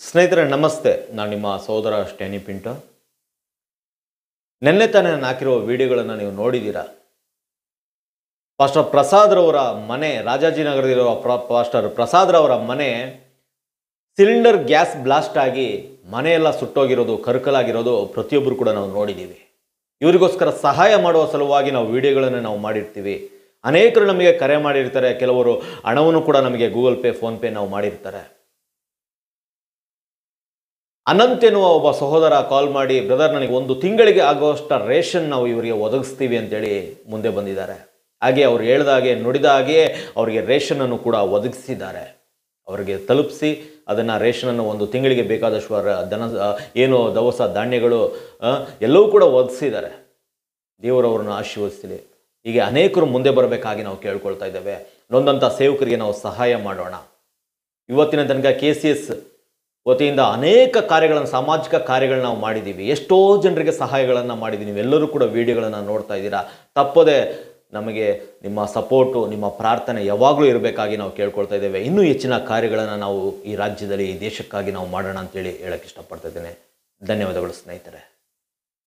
ಸ್ನೇಹಿತರೆ, ನಮಸ್ತೆ. ನಾನು ನಿಮ್ಮ ಸೋದರ ಸ್ಟ್ಯಾನಿ ಪಿಂಟ. ನೆನ್ನೆ ತಾನೇ ನಾನು ಹಾಕಿರುವ ವಿಡಿಯೋಗಳನ್ನು ನೀವು ನೋಡಿದ್ದೀರಾ? ಪಾಸ್ಟರ್ ಪ್ರಸಾದ್ರವರ ಮನೆ ರಾಜಾಜಿನಗರದಲ್ಲಿರುವ ಪ್ರ, ಪಾಸ್ಟರ್ ಪ್ರಸಾದ್ರವರ ಮನೆ ಸಿಲಿಂಡರ್ ಗ್ಯಾಸ್ ಬ್ಲಾಸ್ಟ್ ಆಗಿ ಮನೆಯೆಲ್ಲ ಸುಟ್ಟೋಗಿರೋದು, ಕರ್ಕಲಾಗಿರೋದು ಪ್ರತಿಯೊಬ್ಬರು ಕೂಡ ನಾವು ನೋಡಿದ್ದೀವಿ. ಇವರಿಗೋಸ್ಕರ ಸಹಾಯ ಮಾಡುವ ಸಲುವಾಗಿ ನಾವು ವಿಡಿಯೋಗಳನ್ನು ನಾವು ಮಾಡಿರ್ತೀವಿ. ಅನೇಕರು ನಮಗೆ ಕರೆ ಮಾಡಿರ್ತಾರೆ, ಕೆಲವರು ಹಣವನ್ನು ಕೂಡ ನಮಗೆ ಗೂಗಲ್ ಪೇ ಫೋನ್ಪೇ ನಾವು ಮಾಡಿರ್ತಾರೆ. ಅನಂತ್ ಎನ್ನುವ ಒಬ್ಬ ಸಹೋದರ ಕಾಲ್ ಮಾಡಿ, ಬ್ರದರ್, ನನಗೆ ಒಂದು ತಿಂಗಳಿಗೆ ಆಗುವಷ್ಟು ರೇಷನ್ ನಾವು ಇವರಿಗೆ ಒದಗಿಸ್ತೀವಿ ಅಂತೇಳಿ ಮುಂದೆ ಬಂದಿದ್ದಾರೆ. ಹಾಗೆ ಅವ್ರು ಹೇಳ್ದ ಹಾಗೆ, ನುಡಿದ ಹಾಗೆಯೇ ಅವರಿಗೆ ರೇಷನನ್ನು ಕೂಡ ಒದಗಿಸಿದ್ದಾರೆ. ಅವರಿಗೆ ತಲುಪಿಸಿ ಅದನ್ನು ರೇಷನನ್ನು ಒಂದು ತಿಂಗಳಿಗೆ ಬೇಕಾದಷ್ಟು ದನ ಏನು ದವಸ ಧಾನ್ಯಗಳು ಎಲ್ಲವೂ ಕೂಡ ಒದಗಿಸಿದ್ದಾರೆ. ದೇವರವರನ್ನು ಆಶೀರ್ವದಿಸಲಿ ಹೀಗೆ ಅನೇಕರು ಮುಂದೆ ಬರಬೇಕಾಗಿ ನಾವು ಕೇಳ್ಕೊಳ್ತಾ ಇದ್ದೇವೆ. ನೊಂದಂಥ ಸೇವಕರಿಗೆ ನಾವು ಸಹಾಯ ಮಾಡೋಣ. ಇವತ್ತಿನ ತನಕ ಕೆ ಸಿ ಎಸ್ ವತಿಯಿಂದ ಅನೇಕ ಕಾರ್ಯಗಳನ್ನು, ಸಾಮಾಜಿಕ ಕಾರ್ಯಗಳನ್ನ ನಾವು ಮಾಡಿದ್ದೀವಿ. ಎಷ್ಟೋ ಜನರಿಗೆ ಸಹಾಯಗಳನ್ನು ಮಾಡಿದ್ದೀವಿ. ನೀವೆಲ್ಲರೂ ಕೂಡ ವಿಡಿಯೋಗಳನ್ನು ನೋಡ್ತಾ ಇದ್ದೀರಾ. ತಪ್ಪದೆ ನಮಗೆ ನಿಮ್ಮ ಸಪೋರ್ಟು, ನಿಮ್ಮ ಪ್ರಾರ್ಥನೆ ಯಾವಾಗಲೂ ಇರಬೇಕಾಗಿ ನಾವು ಕೇಳ್ಕೊಳ್ತಾ ಇದ್ದೇವೆ. ಇನ್ನೂ ಹೆಚ್ಚಿನ ಕಾರ್ಯಗಳನ್ನು ನಾವು ಈ ರಾಜ್ಯದಲ್ಲಿ, ಈ ದೇಶಕ್ಕಾಗಿ ನಾವು ಮಾಡೋಣ ಅಂತೇಳಿ ಹೇಳಕ್ಕೆ ಇಷ್ಟಪಡ್ತಾ ಇದ್ದೇನೆ. ಧನ್ಯವಾದಗಳು ಸ್ನೇಹಿತರೆ.